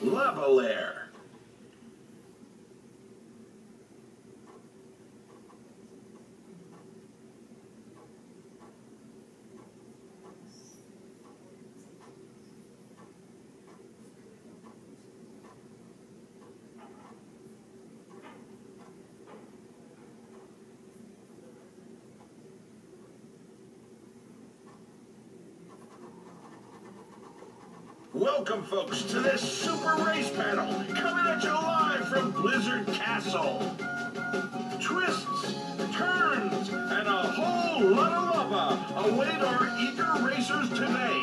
Lava Welcome, folks, to this super race battle coming at you live from Blizzard Castle. Twists, turns, and a whole lot of lava await our eager racers today.